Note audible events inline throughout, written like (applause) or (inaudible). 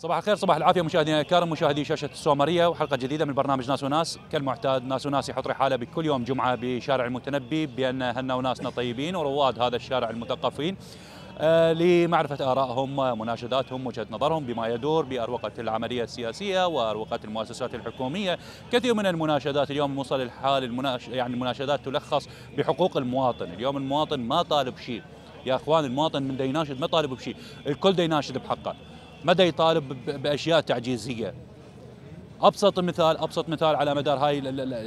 صباح الخير صباح العافية مشاهدينا الكرام مشاهدي شاشة السومرية. وحلقة جديدة من برنامج ناس. وناس كالمعتاد ناس وناس يحط رحالة بكل يوم جمعة بشارع المتنبي بأن هنا وناسنا طيبين. ورواد هذا الشارع المثقفين آه لمعرفة آرائهم مناشداتهم وجهة نظرهم بما يدور بأروقة العملية السياسية وأروقة المؤسسات الحكومية. كثير من المناشدات اليوم وصل الحال المناش يعني المناشدات تلخص بحقوق المواطن. اليوم المواطن ما طالب شيء. يا أخوان المواطن من يناشد ما طالب بشيء. الكل يناشد بحقه. مدى يطالب بأشياء تعجيزية. أبسط مثال أبسط مثال على مدار هاي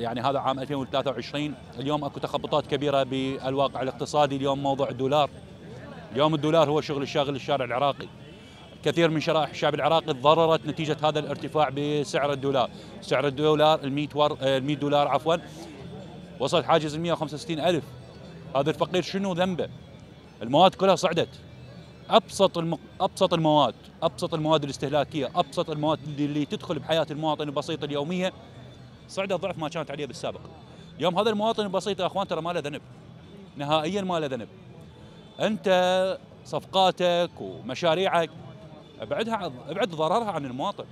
يعني هذا عام 2023 اليوم أكو تخبطات كبيرة بالواقع الاقتصادي اليوم موضوع الدولار. اليوم الدولار هو شغل الشاغل الشارع العراقي. كثير من شرائح الشعب العراقي تضررت نتيجة هذا الارتفاع بسعر الدولار. سعر الدولار ال 100 ور... ال 100 دولار عفوا وصل حاجز ال 165 ألف. هذا الفقير شنو ذنبه؟ المواد كلها صعدت. أبسط الم... أبسط المواد أبسط المواد الاستهلاكية أبسط المواد اللي تدخل بحياة المواطن البسيط اليومية. صعدت ضعف ما كانت عليه بالسابق. اليوم هذا المواطن البسيط يا أخوان ترى ما له ذنب. نهائيا ما له ذنب. أنت صفقاتك ومشاريعك أبعدها أبعد ضررها عن المواطن.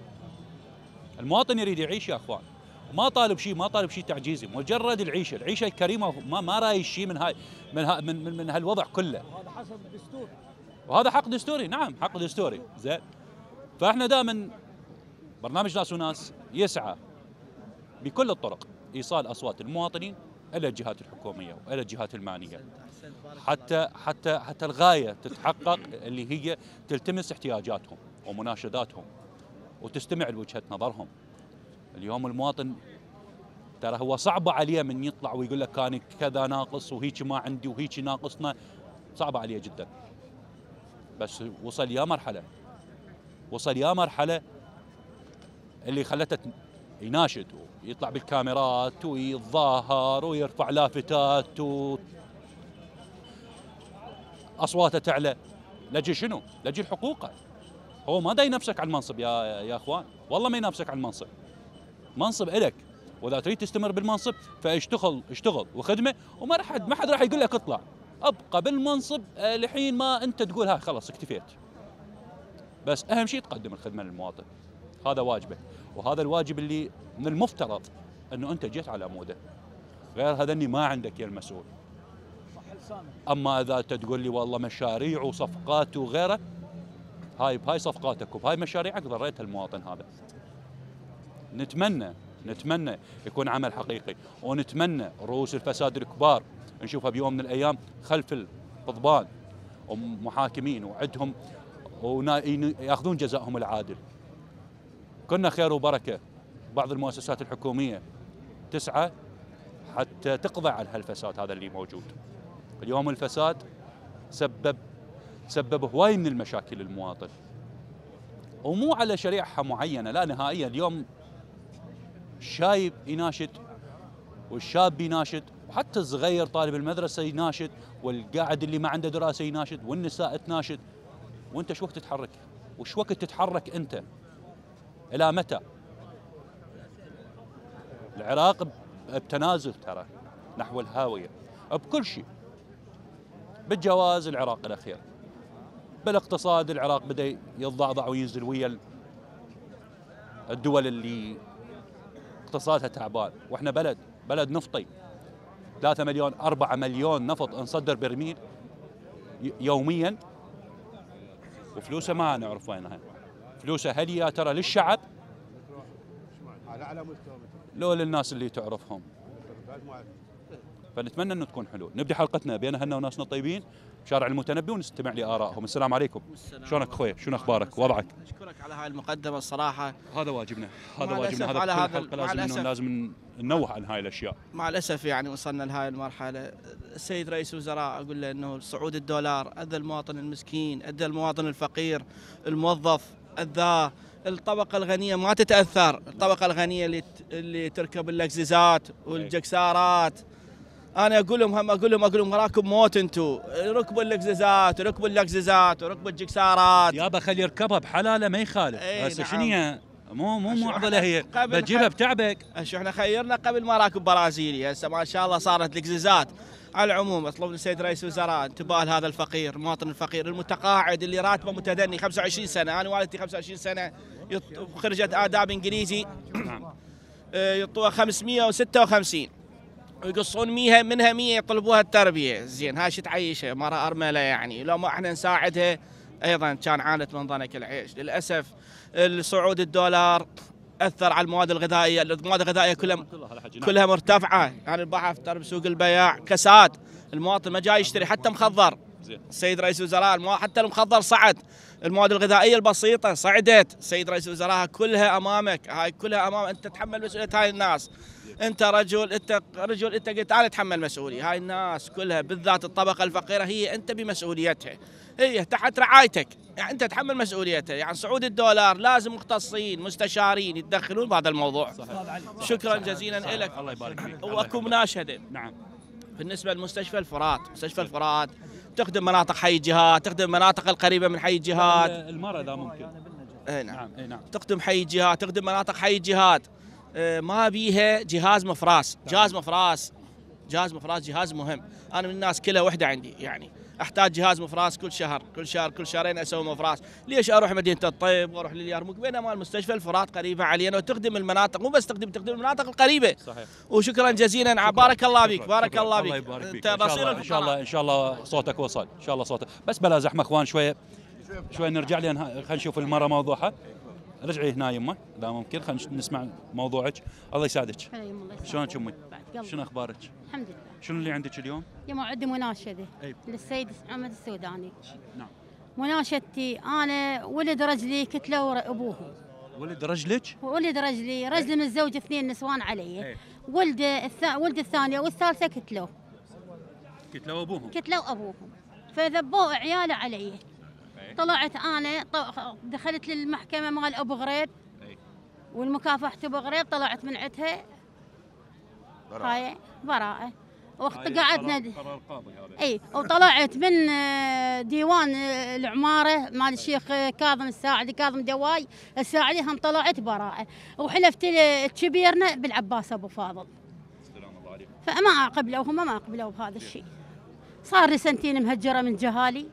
المواطن يريد يعيش يا أخوان. ما طالب شيء ما طالب شيء تعجيزي. مجرد العيشة العيشة الكريمة ما ما رايش شيء من هاي من ها من, من هالوضع كله. هذا حسب الدستور. وهذا حق دستوري نعم حق دستوري زين. فإحنا دائما برنامج ناس وناس يسعى بكل الطرق إيصال أصوات المواطنين إلى الجهات الحكومية وإلى الجهات المعنية. حتى حتى حتى الغاية تتحقق اللي هي تلتمس احتياجاتهم ومناشداتهم وتستمع لوجهة نظرهم. اليوم المواطن ترى هو صعبة عليه من يطلع ويقول لك كان كذا ناقص وهيك ما عندي وهيك ناقصنا صعبة عليه جدا. بس وصل يا مرحلة. وصل يا مرحلة اللي خلته يناشد ويطلع بالكاميرات ويتظاهر ويرفع لافتات و أصواته تعلى. لاجل شنو؟ لاجل حقوقه. هو ما دا ينافسك على المنصب يا يا أخوان. والله ما ينافسك على المنصب. منصب إلك. وإذا تريد تستمر بالمنصب فاشتغل اشتغل وخدمة وما راح ما حد راح يقول لك اطلع. أبقى بالمنصب آه، لحين ما أنت تقول ها خلاص اكتفيت. بس أهم شيء تقدم الخدمة للمواطن. هذا واجبك وهذا الواجب اللي من المفترض إنه أنت جيت على عموده غير هذا إني ما عندك يا المسؤول. أما إذا أنت تقول لي والله مشاريع وصفقات وغيره هاي بهاي صفقاتك وبهاي مشاريعك ضريت المواطن هذا. نتمنى نتمنى يكون عمل حقيقي. ونتمنى رؤوس الفساد الكبار نشوفها بيوم من الأيام خلف القضبان ومحاكمين وعدهم وياخذون جزائهم العادل. كنا خير وبركة. بعض المؤسسات الحكومية تسعى حتى تقضي على هالفساد هذا اللي موجود. اليوم الفساد سبب سبب هواي من المشاكل للمواطن ومو على شريحة معينة لا نهائيا. اليوم الشايب يناشد والشاب يناشد وحتى الصغير طالب المدرسة يناشد والقاعد اللي ما عنده دراسة يناشد والنساء تناشد. وانت شو وقت تتحرك؟ وش وقت تتحرك انت؟ إلى متى؟ العراق بتنازل ترى نحو الهاوية. بكل شيء. بالجواز العراق الأخير. بالاقتصاد العراق بدأ يتضعضع وينزل ويا الدول اللي اقتصادها تعبان. وإحنا بلد بلد نفطي. 3 مليون 4 مليون نفط نصدر برميل يوميا. وفلوسه ما نعرف وينها فلوسه هل يا ترى للشعب؟ على اعلى مستوى لو للناس اللي تعرفهم. فنتمنى إنه تكون حلول. نبدأ حلقتنا بين هنا وناسنا طيبين شارع المتنبي ونستمع لآرائهم. السلام عليكم. شلونك أخوي؟ شنو أخبارك؟ وضعك؟ أشكرك على هاي المقدمة الصراحة. هذا واجبنا. هذا واجبنا. هذا على هذا- حلقه مع لازم الأسف. لازم ننوه عن هاي الأشياء. مع الأسف يعني وصلنا لهاي المرحلة. السيد رئيس الوزراء أقول له إنه صعود الدولار أذى المواطن المسكين أذى المواطن الفقير الموظف اذاه الطبقة الغنية. ما تتأثر. الطبقة الغنية اللي اللي تركب اللكزيزات والجكسارات. أنا أقول لهم هم أقول لهم أقول لهم وراكم موت أنتم ركبوا اللكزيزات ركبوا اللكزيزات وركبوا الجكسارات. يابا خلي يركبها بحلاله ما يخالف. هسه نعم. شنو؟ مو مو معضلة هي. بتجيبها بتعبك. شو إحنا خيرنا قبل ما راكب برازيلي. هسه ما شاء الله صارت لكزيزات على العموم أطلب من السيد رئيس الوزراء انتباه لهذا الفقير المواطن الفقير المتقاعد اللي راتبه متدني 25 سنة. أنا والدتي 25 سنة. خرجت آداب إنجليزي. نعم. آه، يعطوها 556 ويقصون ميها منها 100 يطلبوها التربية. زين هاي شو تعيشها مرة أرملة يعني. لو ما إحنا نساعدها. أيضا كان عانت من ضنك العيش. للأسف الصعود الدولار أثر على المواد الغذائية. المواد الغذائية كلها كلها مرتفعة. يعني البحث ترى بسوق البياع كساد. المواطن ما جاي يشتري حتى مخضر. السيد رئيس الوزراء. حتى المخضر صعد. المواد الغذائية البسيطة صعدت. السيد رئيس الوزراء كلها أمامك. هاي كلها امام أنت تتحمل مسؤولية هاي الناس. انت رجل انت رجل انت قلت أنا اتحمل مسؤولية. هاي الناس كلها بالذات الطبقة الفقيرة هي انت بمسؤوليتها. هي تحت رعايتك. يعني انت تحمل مسؤوليتها. يعني صعود الدولار لازم مختصين مستشارين يتدخلون بهذا الموضوع. شكرا جزيلا لك. الله يبارك فيك. واكو. مناشده نعم. بالنسبة لمستشفى الفرات مستشفى الفرات تخدم مناطق حي الجهاد تخدم المناطق القريبة من حي الجهاد المرة إذا ممكن. إي نعم. نعم إي نعم. تخدم حي الجهاد تخدم مناطق حي الجهاد آه، ما بيها جهاز مفراس. جهاز مفراس جهاز مفراس جهاز مهم. أنا من الناس كلها وحدة عندي يعني أحتاج جهاز مفراس كل شهر كل شهر كل شهرين أسوي مفراس. ليش أروح مدينة الطيب وأروح لليرموك بينما المستشفى الفرات قريبة علينا وتخدم المناطق مو بس تخدم تخدم المناطق القريبة. صحيح. وشكرا جزيلا. بارك الله بك شكراً، بارك شكراً. الله الله بك يبارك فيك. أنت إن شاء بصير الله إن شاء الله إن شاء الله صوتك وصل. إن شاء الله صوتك. بس بلا زحمة أخوان شوية. شوية نرجع لين خلينا نشوف المرة موضوعها. رجعي هنا يمه إذا ممكن. خلينا نسمع موضوعك. الله يسعدك هلا الله يسلمك. شلونك أمي. شنو أخبارك؟ الحمد لله. شنو اللي عندك اليوم؟ يا موعد مناشدة. أي. للسيد محمد السوداني. نعم. مناشدتي أنا ولد رجلي كتله ابوهم ولد رجلك؟ ولد رجلي رجلي من الزوج اثنين نسوان علي. أي. ولده الثا... ولد الثانية والثالثة كتلوه قلت له أبوهم. كتلوا أبوهم. فذبوا عياله علي. طلعت أنا دخلت للمحكمة مال أبو غريب. أي. والمكافحة أبو غريب طلعت من عندها. هاي براءة. وقت قعدنا قرار- قرار قاضي هذا. اي وطلعت من آه، ديوان آه، العمارة مال الشيخ آه، كاظم الساعدي كاظم دواي الساعدي هم طلعت براءة. وحلفت كبيرنا بالعباس أبو فاضل. سلام الله عليك فما قبلوا هم ما قبلوا بهذا الشيء. صار لي سنتين مهجرة من جهالي.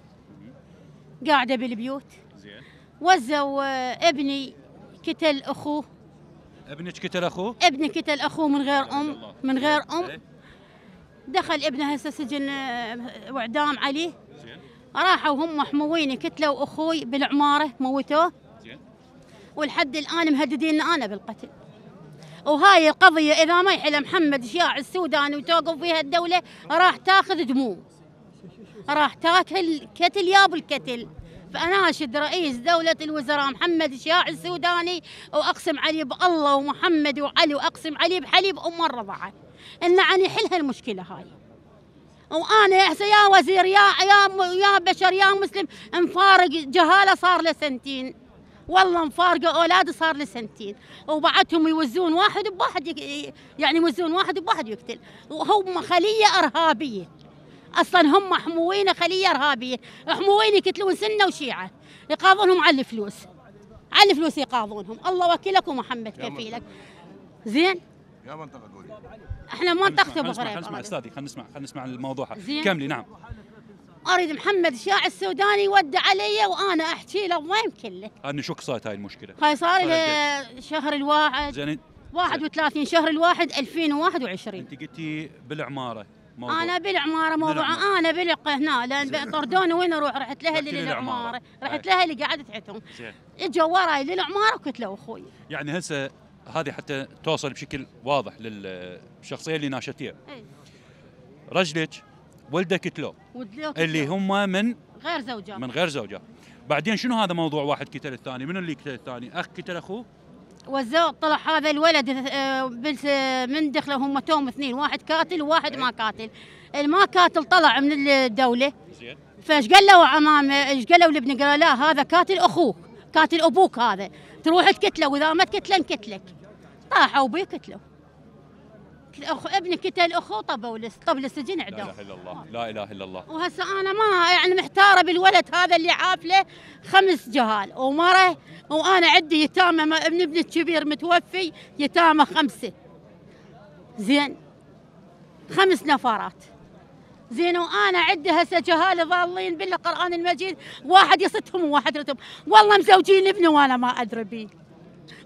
قاعدة بالبيوت. زين. وزوا آه، ابني كتل أخوه. ابنك قتل أخوه؟ ابني كتل أخوه من غير أم من غير أم. دخل ابنه هسه سجن آه، واعدام عليه زين. راحوا هم محمويني كتلوا أخوي بالعمارة موتوه. زين. ولحد الآن مهددين أنا بالقتل. وهاي القضية إذا ما يحل محمد شياع السوداني وتوقف فيها الدولة راح تاخذ دموم راح تاكل كتل يا الكتل. فاناشد رئيس دولة الوزراء محمد شياع السوداني وأقسم عليه بالله ومحمد وعلي وأقسم عليه بحليب أم الرضعه إن عن يحل هالمشكلة هاي. وأنا يا وزير يا يا يا بشر يا مسلم مفارق جهالة صار له سنتين والله مفارقه اولادي صار له سنتين وبعدهم يوزون واحد بواحد يعني يوزون واحد بواحد يقتل. وهم خلية إرهابية. أصلا هم محموين خلية إرهابية. محموين يقتلون سنة وشيعة. يقاضونهم على الفلوس. على الفلوس يقاضونهم. الله وكيلك ومحمد كفيلك. زين؟ يا منطقة قولي. إحنا ما خلينا نتخطب نسمع خلينا نسمع أستاذي خلينا نسمع خلينا نسمع الموضوع. زين. كملي نعم. أريد محمد شاع السوداني يودع علي وأنا أحكي له وين كله. هذا شو صارت هاي المشكلة؟ هاي صار له شهر الواحد. زين. 31 شهر الواحد 2021 أنت قلتي بالعمارة. موضوع. أنا بالعمارة موضوع. بالعمارة. أنا بالق هنا لأن طردوني وين أروح؟ رحت لها اللي. للعمارة. رحت. لها اللي قعدت عندهم إجوا وراي للعمارة وكتلوا أخوي. يعني هسه هذه حتى توصل بشكل واضح للشخصية اللي ناشتيها إي. رجلك ولدك كتلو اللي. هم من؟ غير زوجات من غير زوجات بعدين شنو هذا موضوع؟ واحد قتل الثاني. منو اللي قتل الثاني؟ أخ قتل أخوه؟ والزوج طلع هذا الولد آه، آه، من دخله هم توم اثنين واحد قاتل وواحد ما قاتل. الما قاتل طلع من الدولة. فايش قالوا عمامه إيش قالوا لابني قالوا لا هذا قاتل أخوك قاتل أبوك هذا. تروح تقتله وإذا ما تقتله نقتلك طاحوا بي قتلوا أخ ابني قتل اخوه طبوا طب للسجن لا اعدام إله إلا الله لا إله إلا الله. وهسه أنا ما يعني محتارة بالولد هذا اللي عافله خمس جهال ومرة وأنا عندي يتامى ابن ابني الكبير متوفي يتامى خمسة. زين. خمس نفرات. زين وأنا عندي هسه جهاله ضالين بالقرآن المجيد واحد يصدهم وواحد يردهم. والله مزوجين ابني وأنا ما أدري بيه.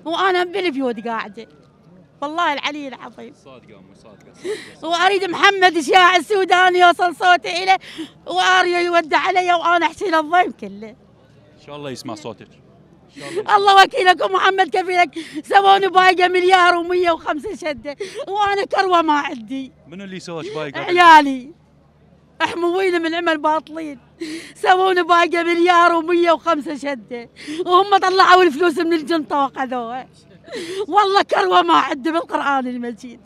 وأنا بالبيوت قاعدة. والله العلي العظيم. صادقة أمي صادقة وأريد محمد شاع السوداني يوصل صوتي إليه وأريو يودع علي وأنا احكي له الضيم كله. إن شاء الله يسمع صوتك. الله. وكيلك ومحمد كفيلك سووني بايقة مليار و105 شدة وأنا كروة ما عندي. منو اللي سوى بايقة عيالي حموين من عمل باطلين. سووني باقي مليار ومية وخمسة شدة وهم طلعوا الفلوس من الجنطة وخذوها والله كروة ما عندي بالقرآن المجيد.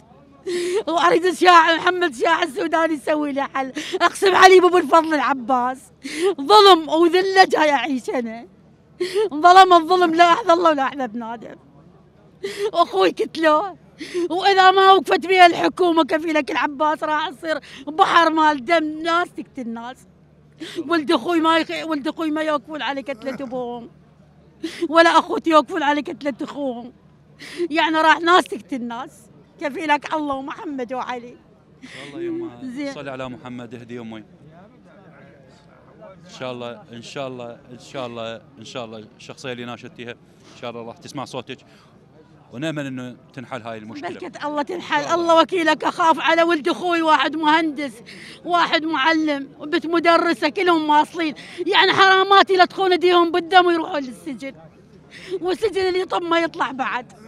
وأريد الشاعر محمد شاعر السوداني يسوي له حل. أقسم علي ابو الفضل العباس. ظلم وذلة جاي اعيش أنا ظلم الظلم لا أحد الله ولا أحد بنادم واخوي قتلوه وإذا ما وقفت بها الحكومة كفيلك العباس راح يصير بحر مال دم. ناس تقتل ناس. ولد أخوي ما يخ... ولد أخوي ما يوقفون على قتله أبوهم. ولا أخوتي يوقفون على قتله أخوهم. يعني راح ناس تقتل ناس كفيلك الله ومحمد وعلي. ان شاء الله يما. صلي على محمد اهدي أمي. إن شاء الله إن شاء الله إن شاء الله إن شاء الله الشخصيه اللي ناشدتيها إن شاء الله راح تسمع صوتك. ونأمل إنه تنحل هاي المشكلة. بلكت الله تنحل. الله وكيلك أخاف على ولد أخوي واحد مهندس واحد معلم وبنت مدرسة كلهم واصلين يعني حرامات لا تخون إيديهم بالدم ويروحون للسجن. والسجن اللي يطب ما يطلع بعد.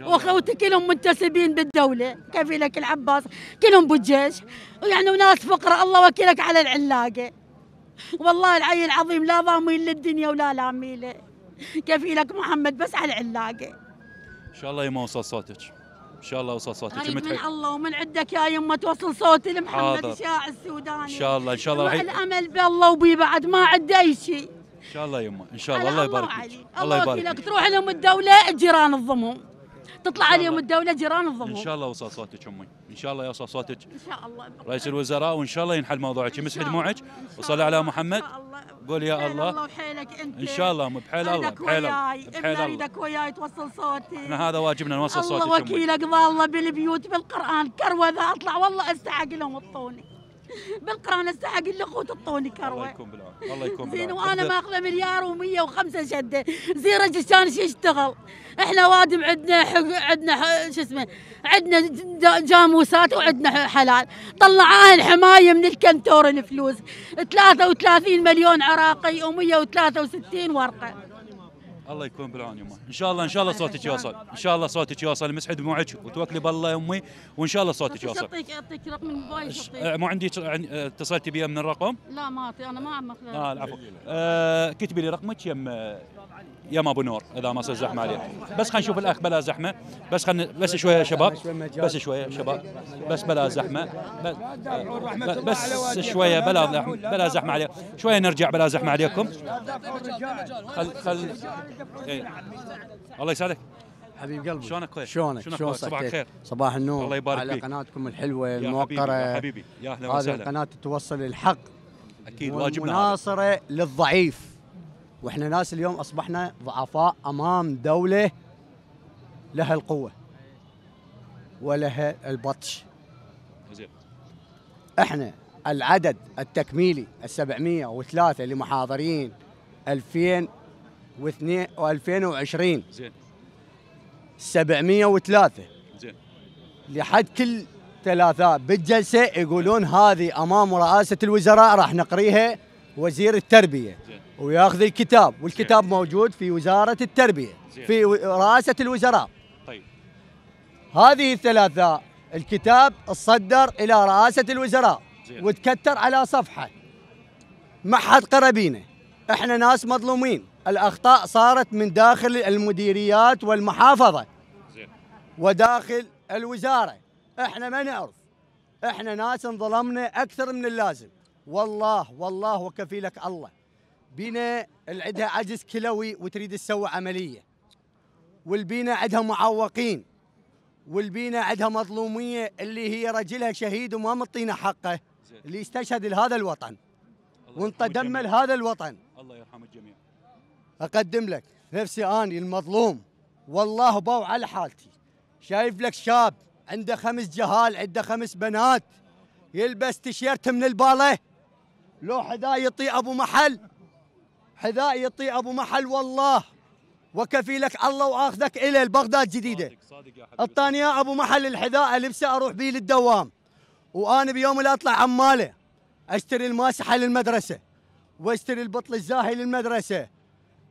واخوتي كلهم منتسبين بالدولة كفيلك العباس كلهم بالجيش يعني وناس فقراء الله وكيلك على العلاقة. والله العي العظيم لا ضامين للدنيا ولا لاميله كفيلك محمد بس على العلاقة. إن شاء الله يما وصل صوتك إن شاء الله وصل صوتك اريد من الله ومن عندك يا يمه توصل صوتي. لمحمد شاع السوداني. إن شاء الله إن شاء الله. الأمل بالله وبي بعد ما عنده أي شيء. إن شاء الله يما. إن شاء الله. الله يبارك. فيك. الله يبارك فيك. تروح لهم الدولة الجيران الضمهم تطلع عليهم الله. الدولة جيران إن الضمهم شاء الله وصل صوتك أمي. إن شاء الله يوصل صوتك. إن شاء الله. رئيس الوزراء وإن شاء الله ينحل موضوعك. يمسح دموعك. الله. وصلي على الله. محمد. الله. قول يا الله. الله وحيلك أنت. إن شاء الله بحيل الله بحيل الله بحيل الله. إيدك وياي توصل صوتي. إحنا هذا واجبنا نوصل الله صوتك أمي. وكيلك ضاله بالبيوت بالقرآن. كروه إذا أطلع والله استحق لهم الطوني. بالقرآن استحق اللي اخوت الطوني الله كروه يكون بالعافيه الله يكون زين بالعافيه وأنا ماخذة مليار و105 شده زين رجل كان شي يشتغل. إحنا وادم عندنا حق عندنا شو اسمه عندنا جاموسات وعندنا حلال. طلعوها الحماية من الكنتور الفلوس 33 مليون عراقي و163 ورقة. الله يكون بالعون يما إن شاء الله إن شاء الله صوتك يوصل. إن شاء الله صوتك يوصل. مسح دموعك وتوكلي بالله أمي. وإن شاء الله صوتك يوصل. اعطيك اعطيك رقم الموبايل مو عندي آه، اتصلتي بي من الرقم؟ لا ما أعطي. أنا ما عم آه العفو. آه كتبي لي رقمك يم آه، يم أبو نور إذا ما صار زحمة عليه بس خلينا نشوف الأخ بلا زحمة. بس خلينا بس شوية يا شباب. بس شوية يا شباب. بس بلا زحمة. بس, بس شوية بلا زحمة بلا زحمة عليه شوية نرجع بلا زحمة عليكم. خل خل إيه. الله يسعدك. حبيب قلبي. شلونك خوي؟ شلونك؟ شلونك شلون؟ صباح؟ الخير. صباح النور. الله يبارك على. قناتكم الحلوة الموقره يا حبيبي. يا أهلا هذه وسهلا. القناة توصل الحق أكيد واجبنا هذا. والمناصرة للضعيف. وإحنا ناس اليوم اصبحنا ضعفاء امام دولة لها القوة ولها البطش. زين. إحنا العدد التكميلي ال 703 لمحاضرين 2002 و2020 زين. 703 زين. لحد كل ثلاثاء بالجلسة يقولون هذه امام رئاسة الوزراء راح نقريها وزير التربية. زين. وياخذ الكتاب والكتاب موجود في وزارة التربية زين. في رئاسة الوزراء. طيب. هذه الثلاثاء الكتاب تصدر إلى رئاسة الوزراء زين. وتكتر على صفحة ما حد قربينه إحنا ناس مظلومين. الأخطاء صارت من داخل المديريات والمحافظة زين. وداخل الوزارة. إحنا ما نعرف. إحنا ناس انظلمنا أكثر من اللازم. والله والله وكفيلك الله. بينا اللي عندها عجز كلوي وتريد تسوي عملية. والبينا عندها معوقين. والبينا عندها مظلومية اللي هي رجلها شهيد وما مطينا حقه. اللي استشهد لهذا الوطن. الجميع. لهذا الوطن. الله يرحم الجميع. أقدم لك نفسي اني المظلوم. والله بو على حالتي. شايف لك شاب عنده خمس جهال عنده خمس بنات يلبس تيشيرت من الباله لو حذاء يطي أبو محل. حذاء يطي أبو محل والله. وكفيلك الله وآخذك إلى البغداد جديدة. صادق يا أبو محل الحذاء البسه أروح بيه للدوام. وأنا بيوم اللي أطلع عماله أشتري الماسحة للمدرسة وأشتري البطل الزاهي للمدرسة.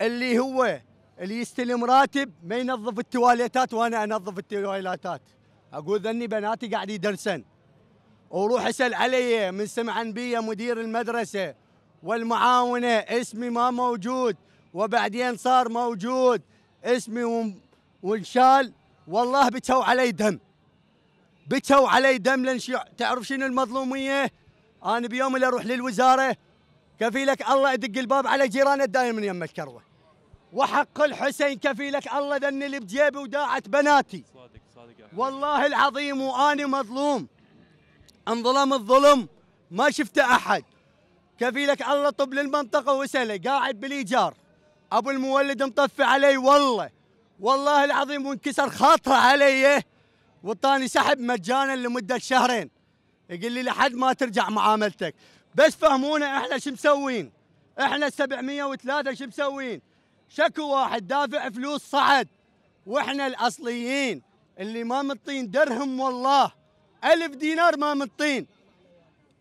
اللي هو اللي يستلم راتب ما ينظف التواليتات وأنا أنظف التواليتات. أقول ذني بناتي قاعد يدرسن. وروح اسأل علي من سمعن بي مدير المدرسة. والمعاونة اسمي ما موجود وبعدين صار موجود اسمي وانشال. والله بتسوي علي دم. بتسوي علي دم لأن تعرف شنو المظلومية؟ أنا بيوم اللي أروح للوزارة كفيلك الله ادق الباب على جيرانه دايم من يم الكروة. وحق الحسين كفيلك الله ذن اللي بجيبي وداعت بناتي. صادق صادق والله العظيم واني مظلوم. انظلم الظلم ما شفته أحد. كفيلك الله طب للمنطقة وسله قاعد بالإيجار. أبو المولد مطفي علي والله والله العظيم وانكسر خاطرة علي. وطاني سحب مجانا لمدة شهرين. يقول لي لحد ما ترجع معاملتك. بس فهمونا إحنا شو مسوين؟ إحنا 703 شو مسوين؟ شكو واحد دافع فلوس صعد. وإحنا الأصليين اللي ما مطين درهم والله ألف دينار ما مطين.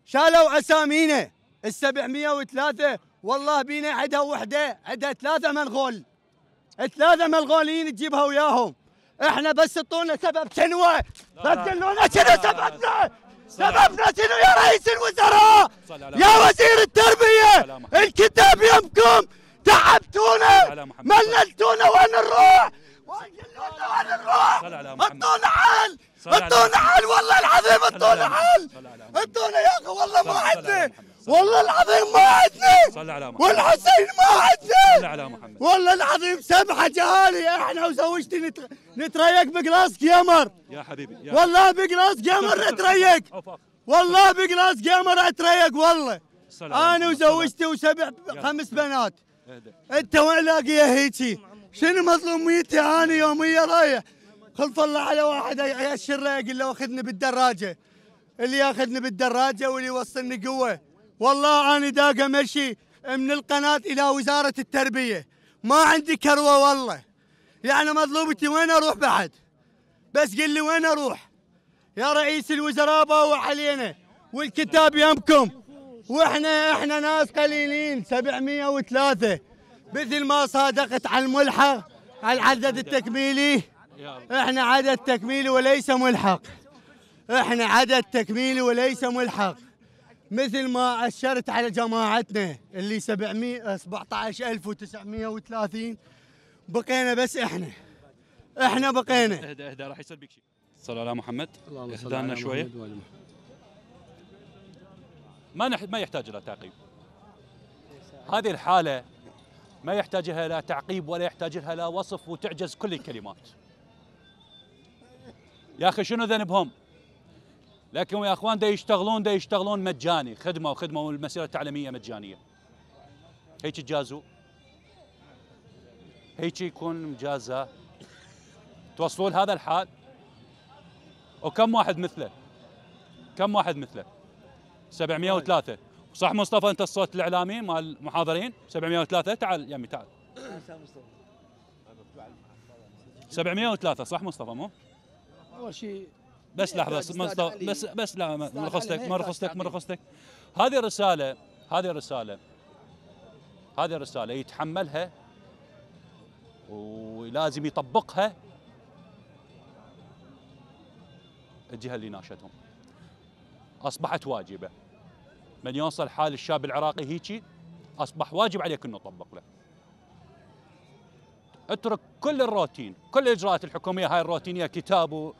شالوا أسامينا. ال 703 والله بينا عندها وحدة عندها ثلاثة منغول ثلاثة منغولين تجيبها وياهم. إحنا بس تعطونا سبب شنو بس قلونا شنو سببنا؟ سببنا شنو يا رئيس الوزراء؟ يا وزير التربية. الكتاب يمكم. تعبتونا. مللتونا وين نروح؟ وقلونا وين نروح. اعطونا حل اعطونا. حل والله العظيم اعطونا. حل. اعطونا يا أخي والله ما عندنا والله العظيم ما عندنا صل على محمد. والحسين ما صل عندنا على محمد. والله العظيم سبحة جهالي. إحنا وزوجتي نت- نتريق بقلاص قمر يا حبيبي يا والله بقلاص قمر نتريق. والله بقلاص قمر أتريق والله. أنا وزوجتي وسبع خمس بنات. اهدى. أنت وين لاقيه هيجي؟ شنو مظلوميتي أنا يوميه رايح خلف الله على واحد له يقول له أخذني بالدراجة. اللي ياخذني بالدراجة واللي يوصلني قوة. والله أنا داقه مشي من القناة إلى وزارة التربية. ما عندي كروة والله. يعني مظلومتي وين أروح بعد؟ بس قل لي وين أروح؟ يا رئيس الوزراء باوع علينا. والكتاب يمكم. وإحنا إحنا ناس قليلين 703 مثل ما صادقت على الملحق على العدد التكميلي. إحنا عدد تكميلي وليس ملحق. إحنا عدد تكميلي وليس ملحق. مثل ما أشرت على جماعتنا اللي 700 17930 بقينا بس إحنا. إحنا بقينا. اهدى اهدى راح يصير بك شيء. صل على محمد. على شوية. ما نح... ما يحتاج إلى تعقيب. هذه الحالة ما يحتاج لها لا تعقيب ولا يحتاج لها لا وصف وتعجز كل الكلمات. يا أخي شنو ذنبهم؟ لكن يا اخوان دا يشتغلون دا يشتغلون مجاني. خدمة وخدمة والمسيرة التعليمية مجانية. هيك تجازوا. هيك يكون مجازة توصلون هذا الحال؟ وكم واحد مثله؟ كم واحد مثله؟ 703 صح مصطفى انت الصوت الإعلامي مال المحاضرين 703 تعال يمي تعال. 703 صح مصطفى مو؟ أول شيء بس لحظة مصطفى علي. بس بس لا من رخصتك من رخصتك من. رخصتك هذه الرساله هذه الرساله هذه الرساله يتحملها ولازم يطبقها الجهة اللي ناشتهم أصبحت واجبة من يوصل حال الشاب العراقي هيجي أصبح واجب عليك إنه تطبق له اترك كل الروتين كل الاجراءات الحكومية هاي الروتينيه كتاب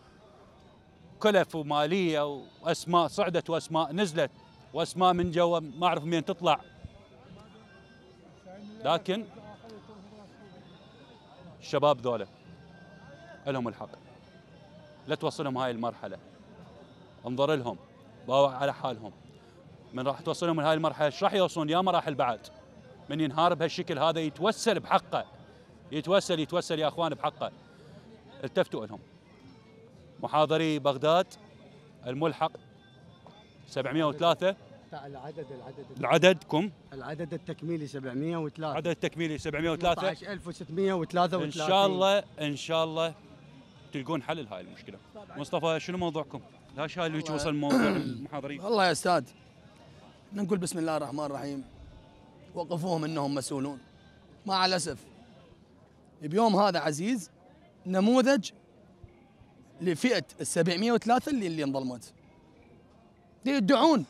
وكلف ومالية وأسماء صعدت وأسماء نزلت وأسماء من جوا ما أعرف من تطلع. لكن الشباب ذولا لهم الحق. لا توصلهم هاي المرحلة. انظر لهم باوع على حالهم. من راح توصلهم لهاي المرحلة إيش راح يوصلون؟ يا مراحل بعد. من ينهار بهالشكل هذا يتوسل بحقه. يتوسل يتوسل يا أخوان بحقه. التفتوا لهم. محاضري بغداد الملحق 703 العدد العدد. العددكم العدد التكميلي 703 عدد التكميلي 703 18633 إن شاء الله إن شاء الله تلقون حل لهاي المشكلة. مصطفى شنو موضوعكم؟ لا شايل هيك وصل موضوع (coughs) المحاضرين. والله يا أستاذ نقول بسم الله الرحمن الرحيم. وقفوهم إنهم مسؤولون. مع الأسف بيوم هذا عزيز نموذج لفئة ال 703 اللي اللي انظلمت. دا يدعون.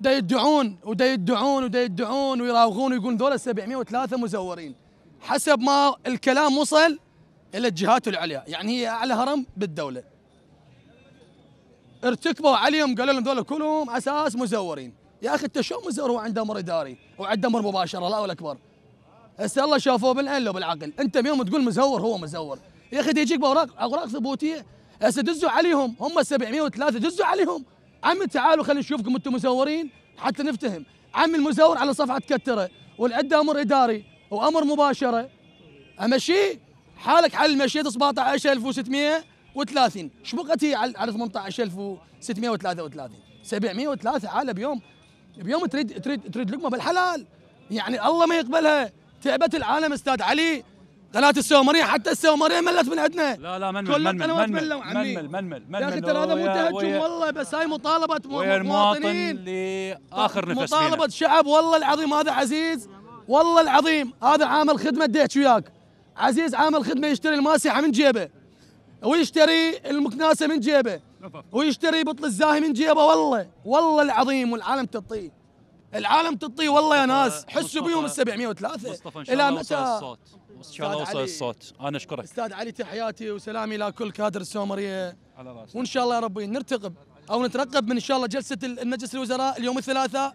دا يدعون ودا يدعون ودا يدعون ويراوغون ويقولون ذولا 703 مزورين. حسب ما الكلام وصل إلى الجهات العليا. يعني هي أعلى هرم بالدولة. ارتكبوا عليهم قالوا لهم ذولا كلهم أساس مزورين. يا أخي أنت شو مزور هو عنده أمر إداري؟ وعنده أمر مباشرة الله الاكبر هسه الله شافوه بالعين لو بالعقل أنت بيوم تقول مزور هو مزور. يا أخي تجيك باوراق أوراق ثبوتية. هسه دزوا عليهم. هم 703 دزوا عليهم. عمي تعالوا خلينا نشوفكم أنتم مزورين. حتى نفتهم. عمي المزور على صفحة كترة. والعده أمر إداري وأمر مباشرة. أمشي؟ حالك حل مشيت 17630 إيش بقت هي على على 18633 703 حاله بيوم. بيوم تريد تريد تريد لقمة بالحلال. يعني الله ما يقبلها. تعبت العالم أستاذ علي. قناه السومريه حتى السومريه ملت من عندنا. لا لا منمل كل منمل القنوات منمل ملوا عمي. منمل منمل منمل. يا أخي ترى هذا مو تهجم والله بس هاي مطالبة مواطنين. لاخر نفس فينا. مطالبة شعب والله العظيم هذا عزيز والله العظيم هذا عامل خدمة ديتش وياك. عزيز عامل خدمة يشتري الماسحة من جيبه ويشتري المكناسة من جيبه ويشتري بطل الزاهي من جيبه والله والله العظيم والعالم تطيه العالم تطيه والله يا ناس. حسوا بيهم ال 703 مصطفى إن شاء إلى متى؟ شاء الله وصل. الصوت. أنا أشكرك. أستاذ علي تحياتي وسلامي إلى كل كادر السومرية. على راسي وإن شاء الله يا ربي نرتقب أو نترقب من إن شاء الله جلسة المجلس الوزراء اليوم الثلاثاء.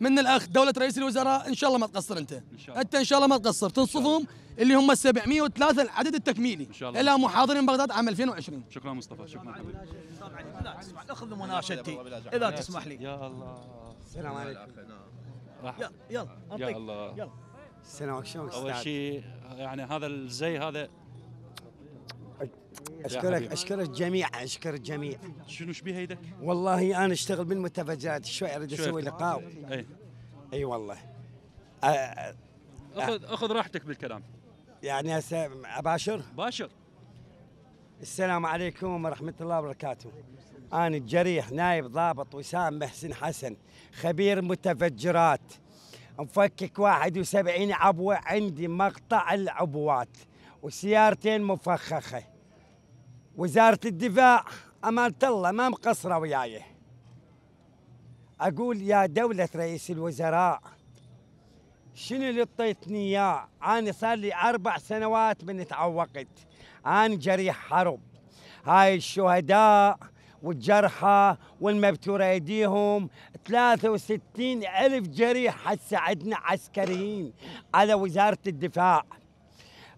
من الأخ دولة رئيس الوزراء. إن شاء الله ما تقصر أنت. إن شاء الله. انت إن شاء الله ما تقصر. تنصفهم اللي هم 703 العدد التكميلي. شاء الله. إلى محاضرين بغداد عام 2020 شكرا مصطفى. شكرا حبيبي. أخذ مناشدتي إذا تسمح لي. يا الله. السلام عليكم. يلا يلا يا الله. السلام شلونك أول شيء يعني هذا الزي هذا. أشكرك. اشكر الجميع اشكر الجميع شنو إيش بيه إيدك؟ والله أنا أشتغل بالمتفجرات شوي أريد أسوي. لقاء. أي. أي والله. أ- أخذ أخذ راحتك بالكلام. يعني هسه أباشر؟ باشر. السلام عليكم ورحمة الله وبركاته. أنا الجريح نايب ضابط وسام محسن حسن خبير متفجرات. مفكك 71 عبوة عندي مقطع العبوات وسيارتين مفخخة. وزارة الدفاع أمانة الله ما مقصرة وياي. أقول يا دولة رئيس الوزراء شنو اللي اعطيتني إياه؟ أنا صار لي أربع سنوات من تعوقت. أنا جريح حرب. هاي الشهداء والجرحى والمبتورة ايديهم 63 ألف جريح هسه عندنا عسكريين على وزارة الدفاع.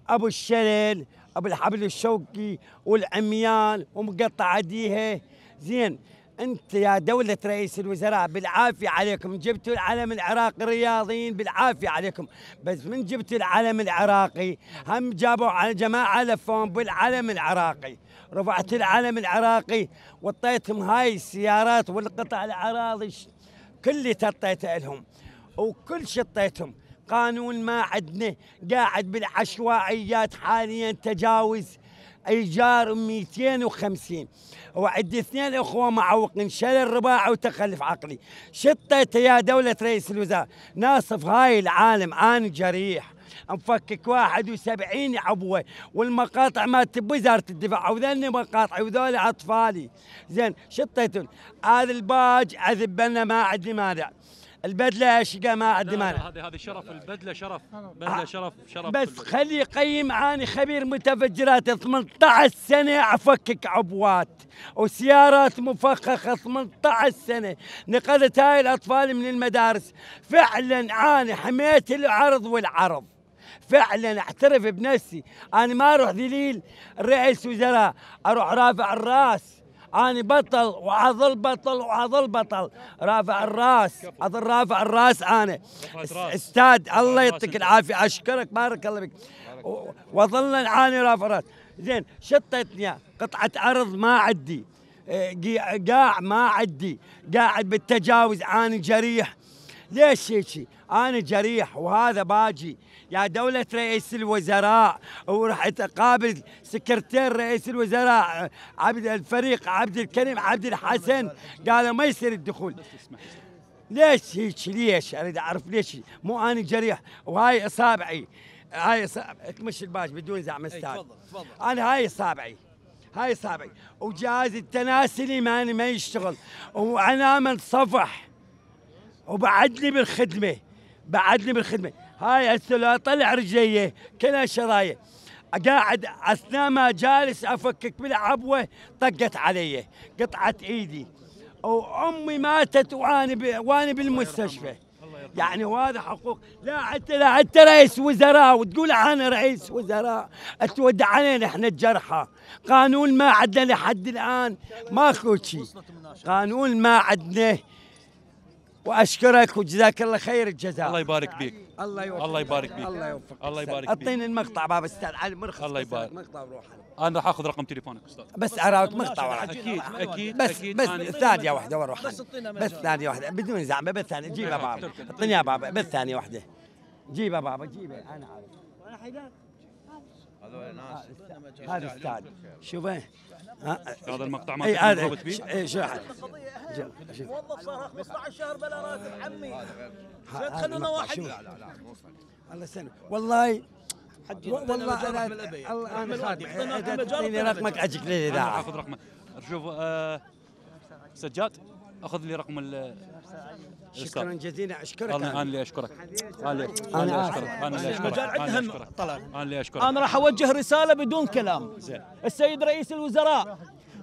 أبو الشلل أبو الحبل الشوكي والعميان ومقطع ايديها زين أنت يا دولة رئيس الوزراء بالعافية عليكم. جبتوا العلم العراقي رياضيين بالعافية عليكم. بس من جبتوا العلم العراقي؟ هم جابوا على جماعة لفون بالعلم العراقي. رفعت العلم العراقي وطيتهم هاي السيارات والقطع الأراضي. كل تطيته لهم وكل شطيتهم. قانون ما عندنا قاعد بالعشوائيات حاليا تجاوز إيجار 250 وعندي اثنين إخوة معوقين شلل رباعي وتخلف عقلي. شطيت يا دولة رئيس الوزراء. ناصف هاي العالم أنا جريح. مفكك 71 عبوة والمقاطع مالت بوزارة الدفاع وذني مقاطع وذول أطفالي. زين شطيتهم هذا الباج عذب لنا ما عندي مانع. البدلة اشقى ما عندي مانع. هذه هذه شرف البدلة شرف. بدلة شرف شرف بس. خلي يقيم عاني خبير متفجرات 18 سنة أفكك عبوات وسيارات مفخخة 18 سنة. نقلت هاي الأطفال من المدارس. فعلا عاني حميت العرض والعرض. فعلا أعترف بنفسي. أنا ما أروح ذليل رئيس وزراء أروح رافع الرأس. أنا بطل وعظل بطل وعظل بطل. رافع الرأس أظل رافع الرأس أنا. أستاذ الله يعطيك. العافية. أشكرك بارك الله فيك. و- وظلنا نعاني رافع الراس زين شطيتني إياه. قطعة أرض ما عندي قي- قاع ما عدي. قاعد بالتجاوز أنا جريح. ليش هيك؟ أنا جريح وهذا باجي. يا دولة رئيس الوزراء ورحت اقابل سكرتير رئيس الوزراء عبد الفريق عبد الكريم عبد الحسن. قالوا ما يصير الدخول. ليش هيك؟ ليش؟ أريد أعرف ليش؟ مو أنا جريح وهاي إصابعي. هاي اصابعي تمشي الباش بدون زعم أستاذ. أنا هاي إصابعي هاي إصابعي. وجهاز التناسلي ما ما يشتغل. وعلامه صفح. وبعدني بالخدمة بعدني بالخدمة. هاي هسه لو اطلع رجلي كلها شرايح قاعد أثناء ما جالس أفكك بالعبوة طقت علي قطعت إيدي. وأمي ماتت وأنا. وأنا بالمستشفى. يعني وهذا حقوق. لا حتى لا حتى رئيس وزراء وتقول أنا رئيس وزراء تودع علينا إحنا الجرحى. قانون ما عندنا لحد الآن ماكو شيء. قانون ما عندنا وأشكرك وجزاك الله خير الجزاء. الله يبارك بيك. الله يوفقك. الله يبارك بيك. الله يوفقك. الله. يبارك بيك. أعطيني المقطع بابا أستاذ علي مرخص الله يبارك. المقطع وروح أنا راح آخذ رقم تليفونك أستاذ. بس أراك مقطع ورا أكيد أكيد بس أكيد. بس ثانية واحدة وأروح بس بس مجال. ثانية واحدة. بدون زعمة بس ثانية. جيبها بابا. أعطيني يا بابا. بس ثانية واحدة. جيبها بابا جيبها أنا عارف. هذا أستاذ. شوفه. هذا المقطع إي ما هذا مرتبط ش- فيه؟ إيه، شو ح- شوف. موظف صار 15 شهر بلا راتب عمي. تخلونا واحد؟ شوف. الله سنة والله والله أنا. الله أنا اعطينا رقمك. أجيك للاذاعه أخذ رقمه شوف آه سجاد أخذ لي رقم ال شكرا جزيلا. أشكرك. أنا أنا. اللي أشكرك. أنا اللي أنا أنا آسف. أشكرك. أنا اللي أشكرك. المجال أنا اللي أشكرك. طلع. أنا اللي أشكرك. أنا راح أوجه رسالة بدون كلام. زين. السيد رئيس الوزراء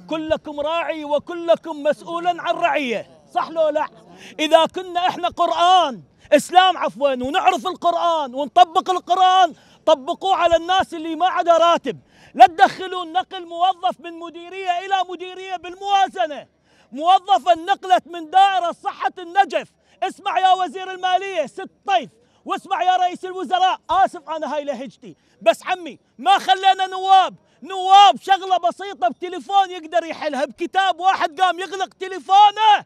كلكم راعي وكلكم مسؤول عن رعية صح لو لا؟ إذا كنا إحنا قرآن إسلام عفوا ونعرف القرآن ونطبق القرآن طبقوه على الناس اللي ما عدا راتب. لا تدخلون نقل موظف من مديرية إلى مديرية بالموازنة. موظفه نقلت من دائرة صحة النجف. اسمع يا وزير المالية ست طيف. واسمع يا رئيس الوزراء. آسف أنا هاي لهجتي. بس عمي ما خلينا نواب. نواب شغلة بسيطة بتليفون يقدر يحلها. بكتاب واحد قام يغلق تليفونه.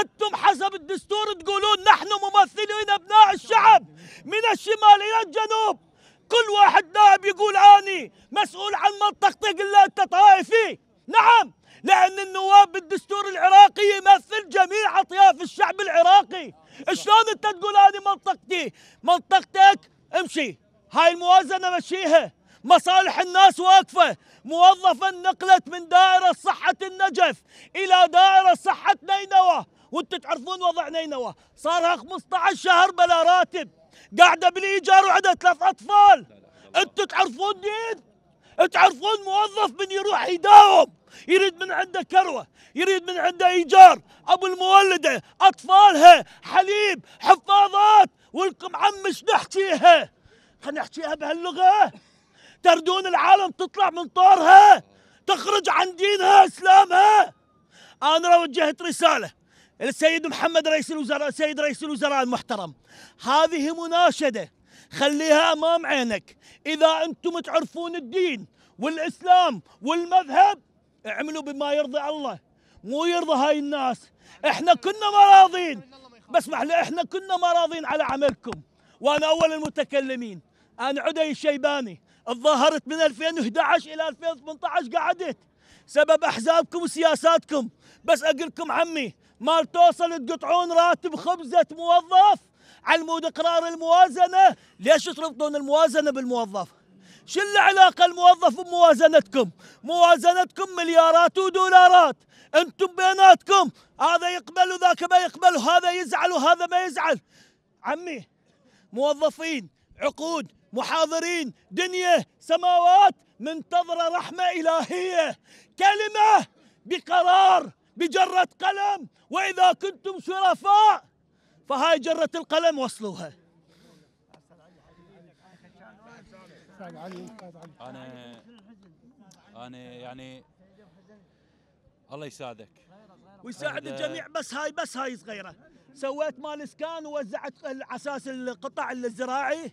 أنتم حسب الدستور تقولون نحن ممثلين أبناء الشعب من الشمال إلى الجنوب كل واحد نائب يقول آني مسؤول عن منطقتي إلا أنت طائفي. نعم. لأن النواب بالدستور العراقي يمثل جميع أطياف الشعب العراقي. شلون أنت تقول اني منطقتي؟ منطقتك امشي. هاي الموازنة مشيها. مصالح الناس واقفة. موظفة نقلت من دائرة صحة النجف إلى دائرة صحة نينوى. وأنتم تعرفون وضع نينوى. صار لها 15 شهر بلا راتب. قاعدة بالإيجار وعندها ثلاث أطفال. أنتم تعرفون دين؟ تعرفون موظف من يروح يداوم؟ يريد من عنده كروة يريد من عنده إيجار. أبو المولدة أطفالها حليب حفاظات ولكم عمش نحكيها؟ خلينا نحكيها بهاللغة. تردون العالم تطلع من طورها تخرج عن دينها إسلامها؟ أنا وجهت رسالة للسيد محمد رئيس الوزراء سيد رئيس الوزراء المحترم هذه مناشدة. خليها أمام عينك. إذا أنتم تعرفون الدين والإسلام والمذهب اعملوا بما يرضي الله. مو يرضى هاي الناس. إحنا كنا ما راضين بس معلش إحنا كنا ما راضين على عملكم. وأنا أول المتكلمين. أنا عدي الشيباني. تظاهرت من 2011 إلى 2018 قعدت. سبب أحزابكم وسياساتكم. بس أقول لكم عمي مال توصل تقطعون راتب خبزة موظف على مود إقرار الموازنة. ليش تربطون الموازنة بالموظف؟ شو العلاقة الموظف بموازنتكم؟ موازنتكم مليارات ودولارات. أنتم بيناتكم. هذا يقبل وذاك ما يقبل. وهذا يزعل وهذا ما يزعل. عمي موظفين عقود محاضرين دنيا سماوات منتظرة رحمة إلهية. كلمة بقرار بجرة قلم. وإذا كنتم شرفاء فهاي جرة القلم وصلوها. أنا أنا يعني الله يساعدك. ويساعد الجميع بس هاي بس هاي صغيرة. سويت مال اسكان ووزعت على أساس القطع الزراعي.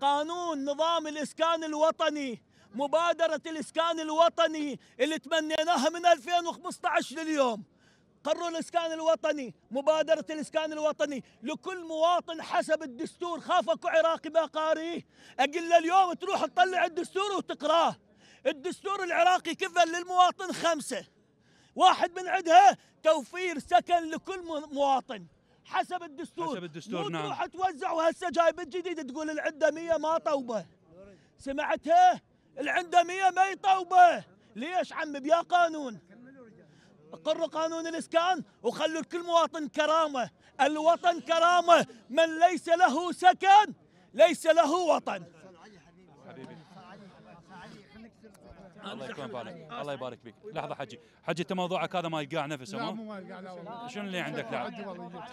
قانون نظام الإسكان الوطني مبادرة الإسكان الوطني اللي تمنيناها من 2015 لليوم. قرروا الإسكان الوطني مبادرة الإسكان الوطني لكل مواطن حسب الدستور خافك عراقي ما قاريه أقل اليوم تروح تطلع الدستور وتقراه. الدستور العراقي كفل للمواطن خمسة. واحد من عندها توفير سكن لكل مو- مواطن حسب الدستور. حسب الدستور، مو نعم. تروح توزع وهسه جايب الجديد تقول العده 100 ما طوبة. سمعتها؟ العندة 100 ما يطوبة. ليش عمي بيا قانون؟ اقروا قانون الاسكان وخلوا لكل مواطن كرامة. الوطن كرامة. من ليس له سكن ليس له وطن. الله يكون بالك الله يبارك فيك. لحظة حجي. حجي انت موضوعك هذا ما يقع نفسه لا مو؟ ما والله. شنو اللي عندك لا.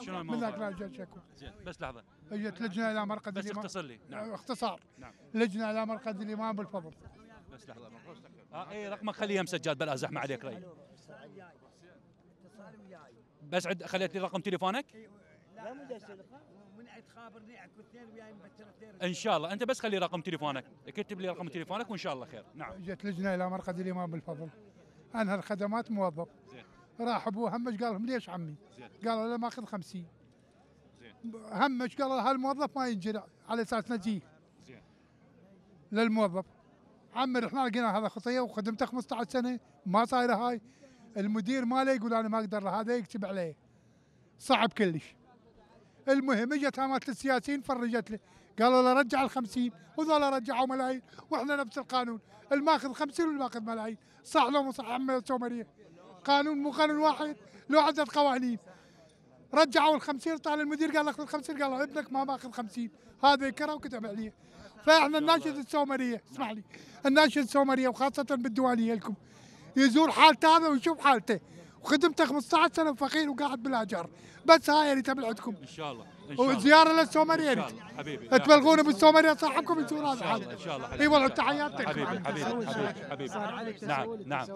شنو من الموضوع لا جت شكو. زين بس لحظة. اجت لجنة إلى مرقد بس الإمام. اختصر لي. نعم. اختصار. نعم. لجنة إلى مرقد الإمام بالفضل. بس لحظة. آه اي رقمك خليه يم سجاد بلا زحمه عليك ري بس عد خليت لي رقم تليفونك. إن شاء الله. أنت بس خلي رقم تليفونك. اكتب لي رقم تليفونك وإن شاء الله خير. نعم. اجت لجنة إلى مرقد الإمام بالفضل. عن هالخدمات موظف. زين. راح أبوه همش قال لهم ليش عمي؟ زين. قالوا له ماخذ 50 زين. همش قال هالموظف ما ينجرع على أساس نجيه. زين. للموظف. عمي رحنا لقينا هذا خطية وخدمته 15 سنة ما صايرة هاي. المدير ماله يقول أنا ما أقدر هذا يكتب عليه. صعب كلش. المهم إجت هامات السياسيين فرجت له قالوا له رجع ال 50 وذولا رجعوا ملايين وإحنا نفس القانون. الماخذ 50 والماخذ ملايين. صح لو مو صح عمي سومريه قانون مو قانون واحد له عدة قوانين. رجعوا ال 50 طال المدير قال أخذ ال 50 قال له ابنك ما ماخذ 50 هذا يكره وكتب عليه. فإحنا الناشد السومرية اسمح لي. الناشد السومرية وخاصة بالديوانيه لكم. يزور حالته هذا ويشوف حالته. وخدمته 15 سنة فقير وقاعد بالاجار بس هاي اللي تبع عندكم إن شاء الله إن شاء الله. وزيارة للسومريه إن شاء ريت. الله حبيبي. تبلغون بالسومرية صاحبكم يزور هذا إن شاء الله إن شاء الله إي والله تحياتك حبيبي حبيبي حبيبي حبيبي. نعم نعم.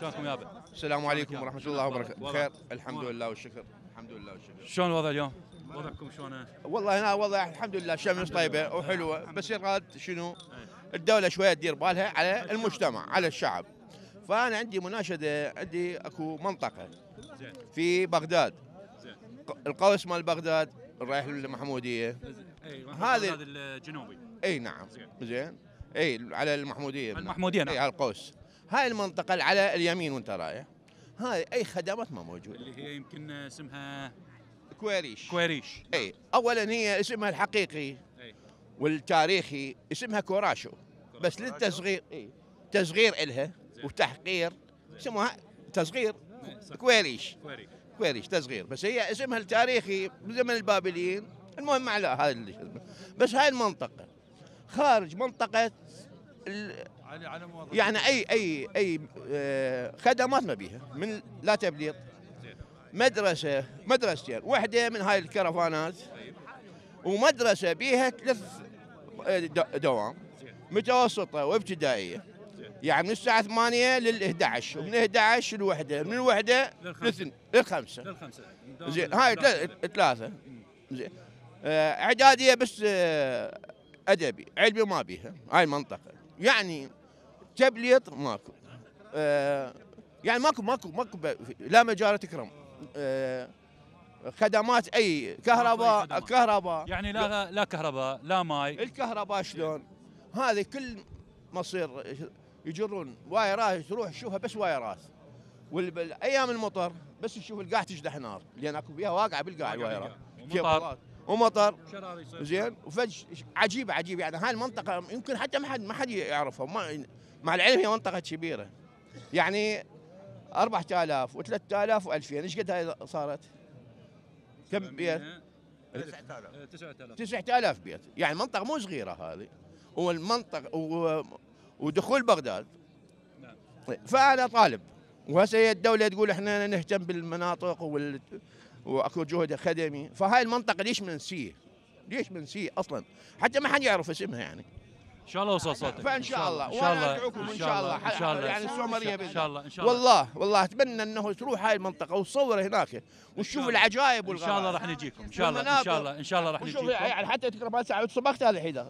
شلونكم يابا السلام عليكم ورحمة الله وبركاته. بخير الحمد لله والشكر. الحمد لله والشكر. شلون الوضع اليوم؟ وضعكم شلونه؟ والله هنا وضع الحمد لله الشمس طيبة وحلوة. بس يراد شنو؟ الدولة شوية تدير بالها على المجتمع على الشعب. فأنا عندي مناشدة عندي أكو منطقة زين. في بغداد. القوس مال بغداد رايح للمحمودية. إي هذه- هذا الجنوبي. إي نعم. زين. إي على المحمودية. المحمودية، نعم. اي على القوس. هاي المنطقة اللي على اليمين وانت رايح هاي أي خدمات ما موجودة. اللي هي يمكن اسمها كويريش كويريش إي اولا هي اسمها الحقيقي والتاريخي اسمها كوراشو. بس للتصغير إي تصغير إلها. وتحقير. اسمها تصغير. كويريش كويري كويريش تصغير. بس هي اسمها التاريخي من زمن البابليين. المهم على هذا بس هاي المنطقة. خارج منطقة يعني أي أي أي آه، خدمات ما بيها. من لا تبليط مدرسة مدرستين. واحدة من هاي الكرفانات. ومدرسة بيها ثلاث آه، دوام. متوسطة وابتدائية. يعني من الساعة 8 لل 11 ومن 11 للوحده من الوحده للخمسة. للخمسة. للخمسة. زين هاي ثلاثة زين. آه، إعدادية بس آه، أدبي علمي ما بيها هاي المنطقة يعني تبليط ماكو. آه، يعني ماكو ماكو ماكو لا مجال تكرم. آه، خدمات أي كهرباء خدمات. كهرباء. يعني لا لا كهرباء لا ماي. الكهرباء شلون؟ هذه كل مصير يجرون وايرات تروح تشوفها بس وايرات والايام المطر بس تشوف القاع تجدح نار لأن أكو بيها واقعه بالقاع الوايرات. ومطر. يصير. زين؟ وفج عجيبة عجيبة. يعني هاي المنطقة يمكن حتى ما حد ما حد يعرفها. ما مع العلم هي منطقة كبيرة. يعني 4000 و3000 و2000 إيش قد هاي صارت؟ كم بيت؟ 9000 9000 بيت. يعني منطقه مو صغيرة هذه. والمنطقة و... ودخول بغداد نعم. فانا طالب وهسه هي الدولة تقول إحنا نهتم بالمناطق وال... واكو جهد خدمي فهاي المنطقة ليش منسيه؟ ليش منسيه أصلا؟ حتى ما حد يعرف اسمها يعني ان شاء الله وصل صوتك فان شاء الله ان شاء الله ادعوكم ان شاء الله ان شاء الله يعني السومريه ان شاء الله ان شاء الله والله والله اتمنى انه تروح هاي المنطقة وتصور هناك وتشوف العجائب ان شاء الله والغرائب راح نجيكم ان شاء الله ان. شاء الله ان شاء الله راح نجيكم يعني حتى تقرا ساعه وتصبغت هذا الحين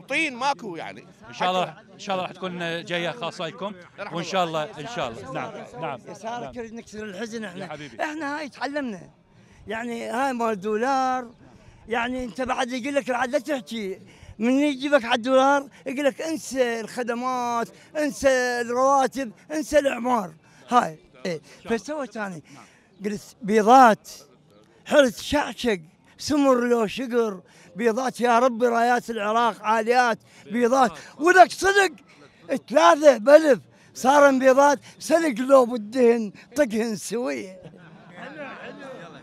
طين ماكو يعني. إن شاء الله إن شاء الله راح تكون جاية خاصة لكم وإن شاء الله إن شاء الله. نعم نعم. يسارك نعم. نكسر الحزن إحنا. إحنا هاي تعلمنا. يعني هاي مال دولار يعني أنت بعد يقول لك بعد لا تحكي. من يجيبك على الدولار يقول لك انسى الخدمات انسى الرواتب انسى الأعمار. هاي إيه. فسويت أنا قلت بيضات حرت شعشق سمر لو شقر بيضات يا ربي رايات العراق عاليات بيضات. ولك صدق ثلاثة بلف صار بيضات. سلق لو بالدهن طقهن سويه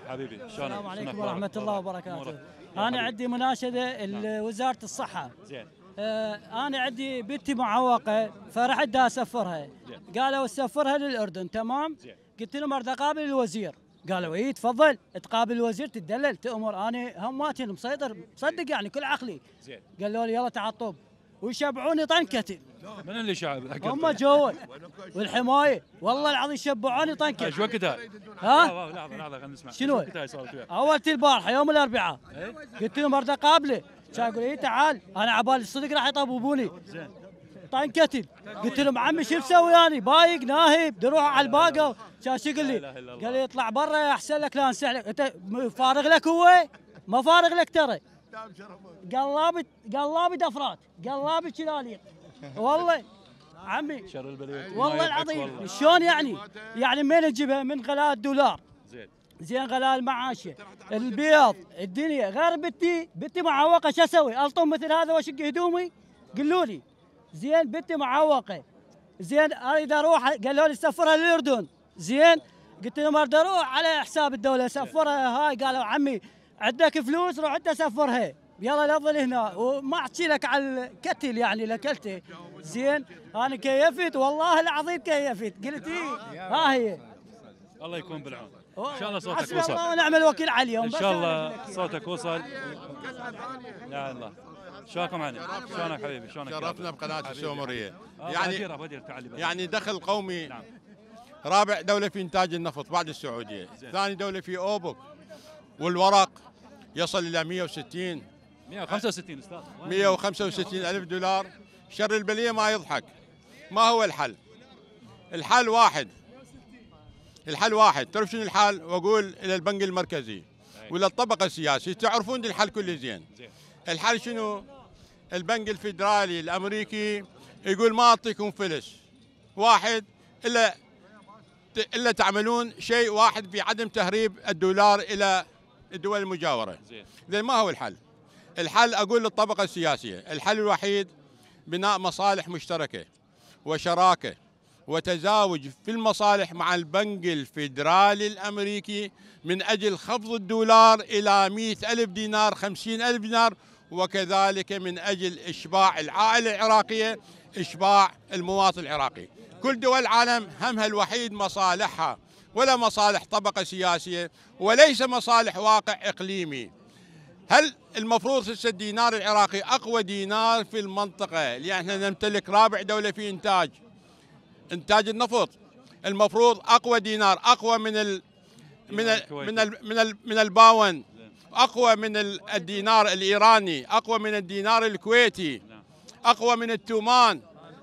حبيبي شلونك؟ السلام عليكم؟ ورحمة الله؟ وبركاته. أنا عندي مناشدة لوزارة الصحة. زين. آه، أنا عندي بنتي معوقة فرحت دا أسفرها. قالوا سفرها للأردن تمام؟ زين. قلت لهم أريد أقابل الوزير. قالوا إيه تفضل تقابل الوزير تدلل تأمر. أنا هماتي مسيطر مصدق يعني كل عقلي. زين. قالوا لي يلا تعال طب. ويشبعوني طن كتل من اللي شعب هم جوا والحماية والله العظيم شبعوني طن إيش وقتها؟ ها؟ لحظه لحظه خلينا نسمع. شنو؟ أول البارحه يوم الأربعاء. إيه؟ قلت لهم اريد أقابله. كان يقول اي تعال أنا عبالي الصدق راح يطببوني. زين. طين كتل. قلت لهم عمي شو مسوي اني بايق ناهب بدي أروح على الباقة. كان شو يقول لا لي. قال لي اطلع برا أحسن لك لا انسح لك انت فارغ لك هو؟ ما فارغ لك ترى. قلابة قلابة دفرات قلابة شلاليق والله عمي شر البليه والله العظيم. شلون يعني؟ يعني من نجيبها من غلاء الدولار زين. زين غلاء المعاشه البيض الدنيا. غير بنتي بنتي معوقة شو أسوي؟ ألطم مثل هذا وأشق هدومي؟ قولوا لي زين بنتي معوقة. زين اريد أروح قالوا لي سفرها للأردن. زين؟ قلت لهم أريد أروح على حساب الدولة سفرها هاي؟ قالوا عمي عندك فلوس روح أنت سفرها. يلا لا تظل هنا. وما أحكي لك على الكتل يعني لكلته زين؟ أنا كيفت؟ والله العظيم كيفت. قلت إيه؟ ها هي. الله يكون بالعون. إن شاء الله صوتك حسبي الله وصل. ونعم الوكيل عليهم إن شاء الله. صوتك وصل. يا الله. شلونكم عني؟ شلونك حبيبي؟ شلونك؟ شرفنا حبيبي. السومرية آه، يعني. يعني دخل قومي نعم. رابع دولة في إنتاج النفط بعد السعودية زين. ثاني دولة في أوبك والورق يصل إلى 160 165 أستاذ وين؟ 165 ألف دولار شر البلية ما يضحك ما هو الحل الحل واحد الحل واحد تعرف شنو الحل وأقول إلى البنك المركزي ولا الطبقة السياسية تعرفون الحل زين زين. الحل شنو؟ البنك الفيدرالي الأمريكي يقول ما أعطيكم فلس واحد إلا إلا تعملون شيء واحد في عدم تهريب الدولار إلى الدول المجاورة. زين ما هو الحل؟ الحل أقول للطبقة السياسية، الحل الوحيد بناء مصالح مشتركة وشراكة وتزاوج في المصالح مع البنك الفيدرالي الأمريكي من أجل خفض الدولار إلى مئة ألف دينار خمسين ألف دينار وكذلك من أجل إشباع العائلة العراقية إشباع المواطن العراقي. كل دول العالم همها الوحيد مصالحها ولا مصالح طبقة سياسية وليس مصالح واقع إقليمي. هل المفروض هسه الدينار العراقي أقوى دينار في المنطقة لأن إحنا نمتلك رابع دولة في إنتاج إنتاج النفط المفروض أقوى دينار أقوى من ال من ال. من ال من, ال من الباون أقوى من ال- الدينار الإيراني أقوى من الدينار الكويتي أقوى من التومان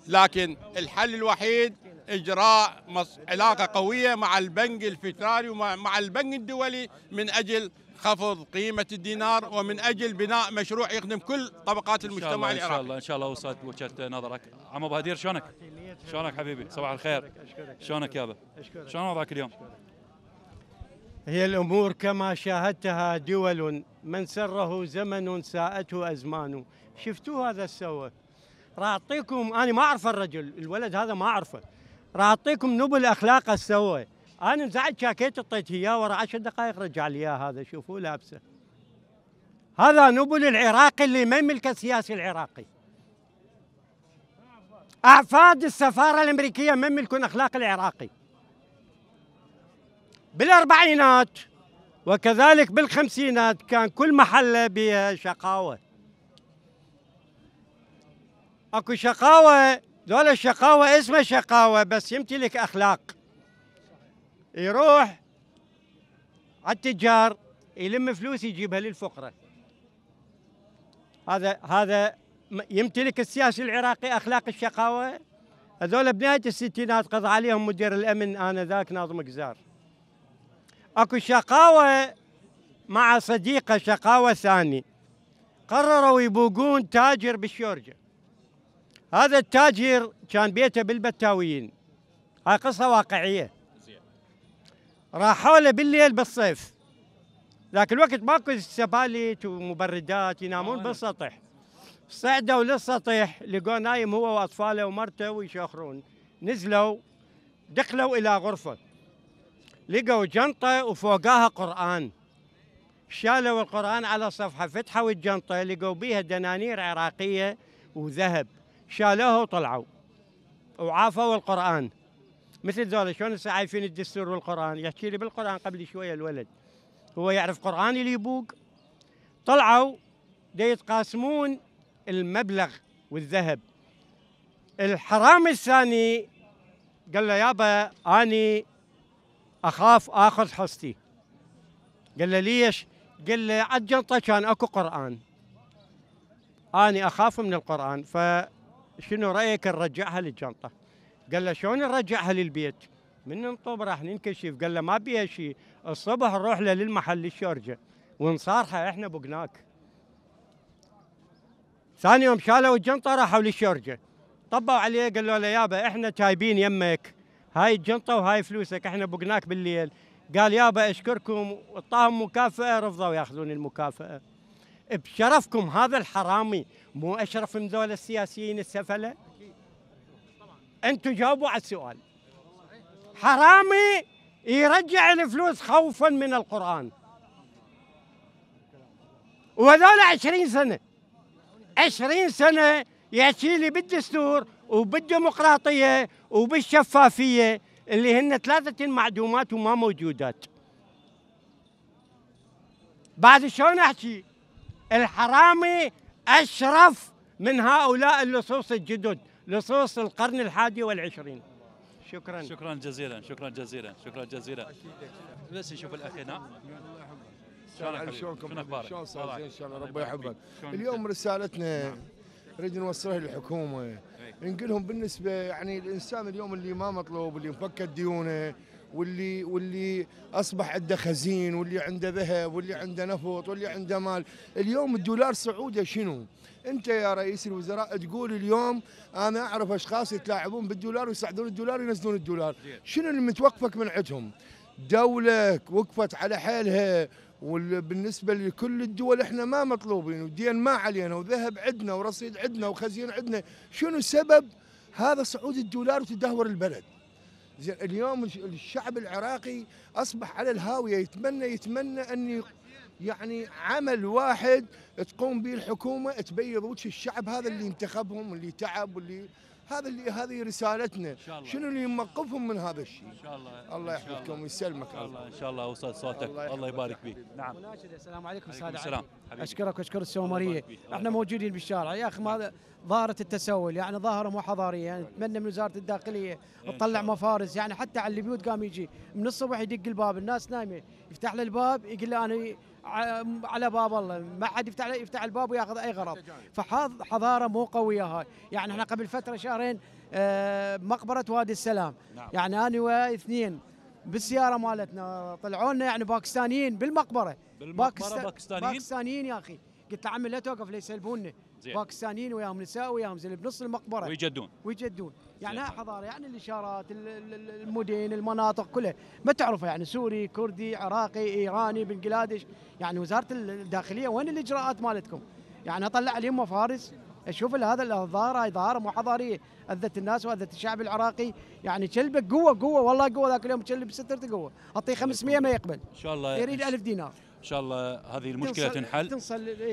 لكن الحل الوحيد إجراء مص- علاقة قوية مع البنك الفيدرالي ومع مع البنك الدولي من أجل خفض قيمة الدينار ومن أجل بناء مشروع يخدم كل طبقات إن شاء المجتمع الله إن شاء العراقي الله إن شاء الله وصلت وجهة نظرك عم ابو هدير شلونك؟ شلونك حبيبي؟ صباح الخير شلونك يابا؟ شلون وضعك اليوم؟ هي الأمور كما شاهدتها دول من سره زمن ساءته أزمان. شفتوا هذا السوى راح أعطيكم أنا ما أعرف الرجل الولد هذا ما أعرفه. راح أعطيكم نبل أخلاق السوى أنا انزعجت شاكيت اعطيته إياه ورا عشر دقائق رجع لي إياه هذا شوفوا لابسه. هذا نبل العراقي اللي ما يملك السياسي العراقي. أعفاد السفارة الأمريكية ما يملكون أخلاق العراقي. بالأربعينات وكذلك بالخمسينات كان كل محلة بها شقاوة. أكو شقاوة دول الشقاوة اسمه شقاوة بس يمتلك أخلاق. يروح على التجار يلم فلوس يجيبها للفقراء. هذا هذا يمتلك السياسي العراقي أخلاق الشقاوة. هذول بنهاية الستينات قضى عليهم مدير الأمن آنذاك ناظم قزار. اكو شقاوة مع صديقة شقاوة ثاني. قرروا يبوقون تاجر بالشورجة. هذا التاجر كان بيته بالبتاويين هاي قصة واقعية. راحوا له بالليل بالصيف. ذاك الوقت ماكو سباليت ومبردات ينامون بالسطح. صعدوا للسطح لقوا نايم هو وأطفاله ومرته ويشخرون نزلوا دخلوا إلى غرفة. لقوا جنطة وفوقاها قرآن. شالوا القرآن على صفحة فتحوا الجنطه لقوا بيها دنانير عراقية وذهب. شالوها وطلعوا وعافوا القرآن. مثل ذولا شلون هسه عايفين الدستور والقران يحكي لي بالقرآن قبل شوية الولد. هو يعرف قرآن اللي يبوق. طلعوا دا يتقاسمون المبلغ والذهب. الحرامي الثاني قال له يابا آني أخاف آخذ حصتي. قال له ليش؟ قال له على الجنطه كان أكو قرآن. آني أخاف من القرآن فشنو رأيك نرجعها للجنطه؟ قال له شلون نرجعها للبيت؟ من ننطب راح ننكشف. قال له ما بيها شيء الصبح نروح له للمحل للشورجه ونصارحه إحنا بقناك. ثاني يوم شالوا الجنطه راحوا للشورجه طبوا عليه قالوا له يابا إحنا تايبين يمك. هاي الجنطة وهاي فلوسك إحنا بقناك بالليل. قال يابا أشكركم وطاهم مكافأة رفضوا ياخذون المكافأة. بشرفكم هذا الحرامي مو أشرف من ذول السياسيين السفلة؟ أنتم جاوبوا على السؤال. حرامي يرجع الفلوس خوفا من القرآن. وهذول عشرين سنة عشرين سنة يحكي لي بالدستور وبالديمقراطية وبالشفافية اللي هن ثلاثة معدومات وما موجودات. بعد شلون أحكي؟ الحرامي أشرف من هؤلاء اللصوص الجدد لصوص القرن الحادي والعشرين. شكرا. شكرا جزيلا شكرا جزيلا شكرا جزيلا. بس نشوف الاخ هنا شلونك؟ شلونكم شلون أخبارك؟ شلون صار الله زين؟ ان شاء الله ربي. شلون اليوم؟ رسالتنا نريد نوصلها للحكومة. نقول لهم بالنسبة يعني الإنسان اليوم اللي ما مطلوب اللي مفكد ديونه واللي واللي أصبح عنده خزين واللي عنده ذهب واللي عنده نفط واللي عنده مال. اليوم الدولار صعوده شنو؟ أنت يا رئيس الوزراء تقول اليوم أنا أعرف أشخاص يتلاعبون بالدولار ويصعدون الدولار وينزلون الدولار. شنو اللي متوقفك من عندهم؟ دولة وقفت على حالها. وبالنسبة لكل الدول إحنا ما مطلوبين ودين ما علينا وذهب عندنا ورصيد عندنا وخزين عندنا. شنو سبب؟ هذا صعود الدولار وتدهور البلد. زين اليوم الش- الشعب العراقي أصبح على الهاوية يتمنى يتمنى أن يعني عمل واحد تقوم به الحكومة تبيض وجه الشعب هذا اللي انتخبهم واللي تعب واللي هذا اللي هذه رسالتنا. شنو اللي يوقفهم من هذا الشيء؟ إن شاء الله. الله إن شاء يحفظكم الله. ويسلمك. إن شاء الله إن شاء الله وصل صوتك. الله الله يبارك فيك. نعم. السلام عليكم أستاذ السلام. علي. حبيبي. أشكرك واشكر السومرية. إحنا موجودين بالشارع. يا أخي ما ظاهرة التسول يعني ظاهرة مو حضارية. يعني نتمنى من وزارة الداخلية تطلع مفارز. يعني حتى على البيوت قام يجي. من الصبح يدق الباب الناس نايمة. يفتح له الباب يقول له أنا على باب الله. ما حد يفتح يفتح الباب وياخذ أي غرض. فحضاره مو قوية هاي. يعني إحنا قبل فترة شهرين آه، مقبرة وادي السلام. نعم. يعني أنا واثنين بالسيارة مالتنا. طلعوا لنا يعني باكستانيين بالمقبرة. بالمقبرة باكستا- باكستانيين؟ باكستانيين يا أخي. قلت له عمي لا توقف لا يسلبوننا زين. باكستانيين وياهم نساء وياهم زين بنص المقبرة. ويجدون. ويجدون. يعني هاي حضارة يعني الإشارات ال- ال- ال- المدن المناطق كلها. ما تعرفها يعني سوري كردي عراقي إيراني بنجلاديش. يعني وزارة الداخلية وين الإجراءات مالتكم؟ يعني أطلع عليهم مفارس أشوف هذا الظاهره هاي ظاهرة مو حضارية. أذت الناس وأذت الشعب العراقي. يعني كلبك قوة قوة والله قوة ذاك اليوم كلب سترته قوه أعطيه 500 ما يقبل. إن شاء الله يريد 1000 دينار. إن شاء الله هذه المشكلة توصل- تنحل.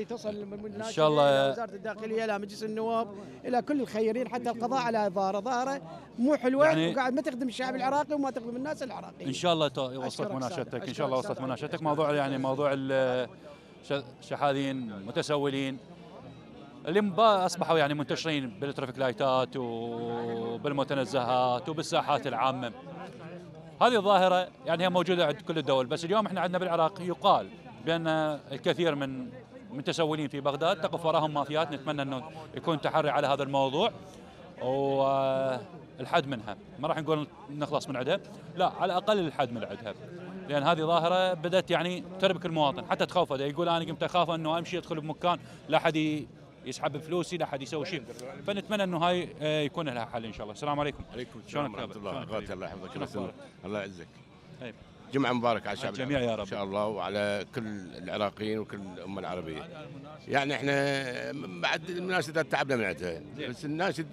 توصل من إن شاء الله- إلى وزارة الداخلية إلى مجلس النواب إلى كل الخيرين حتى القضاء على ظاهره ظاهره مو حلوة يعني- وقاعد ما تخدم الشعب العراقي وما تخدم الناس العراقيين. إن شاء الله وصلت مناشدتك. إن. شاء الله وصلت مناشدتك. موضوع يعني موضوع ال- ش- شحاذين متسولين. اللي أصبحوا يعني منتشرين بالترافيك لايتات وبالمتنزهات وبالساحات العامة. هذه الظاهرة يعني هي موجودة عند كل الدول بس اليوم إحنا عندنا بالعراق يقال بأن الكثير من متسولين في بغداد تقف وراهم مافيات نتمنى إنه يكون تحري على هذا الموضوع والحد منها. ما راح نقول نخلص من عندها لا على الأقل الحد من عندها لأن هذه ظاهرة بدأت يعني تربك المواطن حتى تخوفه. يقول أنا قمت أخاف إنه أمشي أدخل بمكان لا أحد يسحب فلوسي لا احد يسوي شيء. فنتمنى إنه هاي آه، يكون لها حل إن شاء الله. السلام عليكم. عليكم شلونك ورحمة الله. وبركاته الله يحفظك؟ الله يعزك. طيب. جمعة مباركة على الشعب الجميع يا رب. إن شاء الله وعلى كل العراقيين وكل الأمة العربية. يعني إحنا بعد المناشدات تعبنا من عندها بس الناشد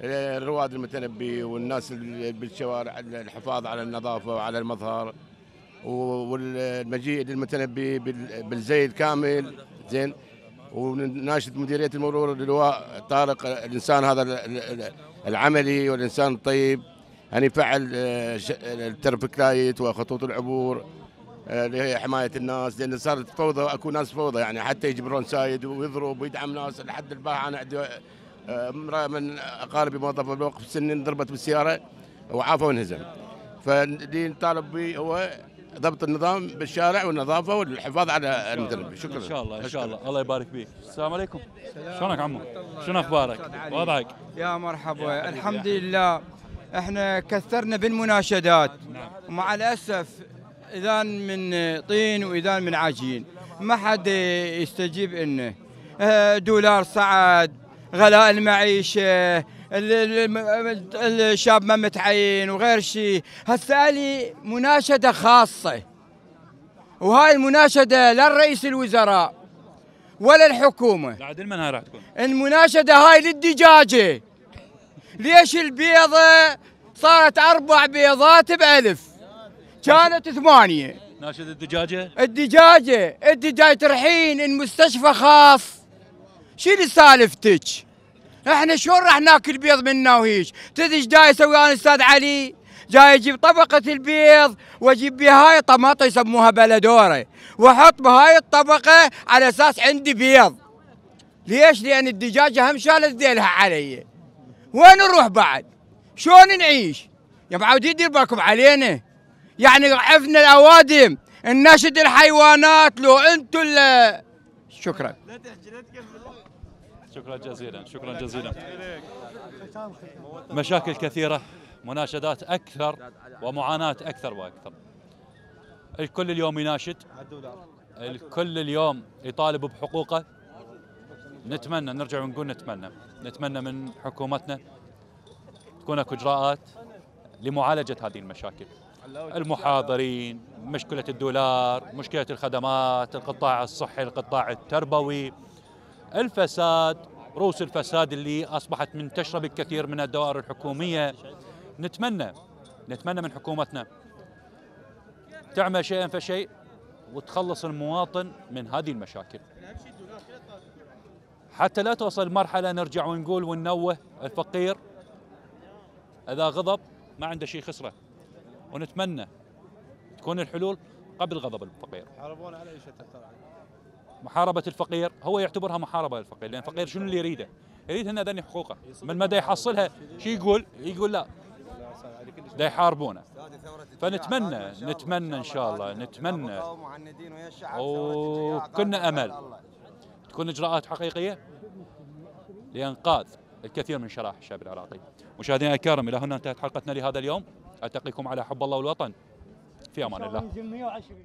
الرواد المتنبي والناس اللي بالشوارع الحفاظ على النظافة وعلى المظهر والمجيء للمتنبي بال- بالزي الكامل زين. وناشد مديرية المرور اللواء طارق الإنسان هذا ال- ال- العملي والإنسان الطيب. ان يفعل آه، ش- ال traffic light وخطوط العبور آه، لحماية الناس لأن صارت فوضى أكو ناس فوضى يعني حتى يجي ب wrong side ويضرب ويدعم ناس لحد البارحه أنا عندي آه، امرأة من أقاربي موظفه بالوقف السنين ضربت بالسيارة وعافى وانهزم فاللي نطالب به هو ضبط النظام بالشارع والنظافة والحفاظ على المتنبي شكرا. إن شاء الله إن شاء الله. الله يبارك فيك. السلام عليكم. شلونك عمو؟ شنو أخبارك؟ وضعك؟ يا مرحبا. الحمد لله. إحنا كثرنا بالمناشدات. ومع الأسف اذان من طين واذان من عجين. ما حد يستجيب إنه. آه، دولار صعد. غلاء المعيشة. ال- ال- الشاب ما متعين وغير شيء هسه لي مناشدة خاصة. وهاي المناشدة لا رئيس الوزراء ولا الحكومة. من هاي راح تكون. المناشدة هاي للدجاجة. ليش البيضة صارت أربع بيضات بألف؟ كانت ثمانية. ناشد الدجاجة؟ الدجاجة الدجاجة ترحين المستشفى خاص. شنو سالفتك إحنا شلون راح ناكل بيض منا وهيج تدري إيش جاي يسوي أنا أستاذ علي؟ جاي أجيب طبقة البيض واجيب بها هاي يسموها بلدورة وأحط بهاي الطبقة على أساس عندي بيض. ليش؟ لأن الدجاجة هم شالت ذيلها علي. وين نروح بعد؟ شلون نعيش؟ يا معود يدير بالكم علينا. يعني عفنا الأوادم نناشد الحيوانات لو أنتم شكرا. شكرا جزيلا شكرا جزيلا. مشاكل كثيرة مناشدات أكثر ومعاناة أكثر وأكثر. الكل اليوم يناشد الكل اليوم يطالب بحقوقه. نتمنى نرجع ونقول نتمنى. نتمنى من حكومتنا تكون أكو إجراءات لمعالجة هذه المشاكل. المحاضرين مشكلة الدولار مشكلة الخدمات القطاع الصحي القطاع التربوي. الفساد رؤوس الفساد اللي أصبحت منتشرة بالكثير من الدوائر الحكومية. نتمنى نتمنى من حكومتنا تعمل شيئا فشيء وتخلص المواطن من هذه المشاكل. حتى لا توصل مرحلة نرجع ونقول وننوه الفقير إذا غضب ما عنده شيء خسره ونتمنى تكون الحلول قبل غضب الفقير. على ترى. محاربة الفقير هو يعتبرها محاربة للفقير لأن الفقير شنو اللي يريده؟ يريد أن ذني حقوقه. من مدى يحصلها شو يقول؟ يقول لا. دا يحاربونه. فنتمنى نتمنى إن شاء الله نتمنى. وكنا أمل. تكون إجراءات حقيقية؟ لانقاذ الكثير من شرائح الشعب العراقي. مشاهدينا الكرام إلى هنا انتهت حلقتنا لهذا اليوم. التقيكم على حب الله والوطن. في أمان الله. 120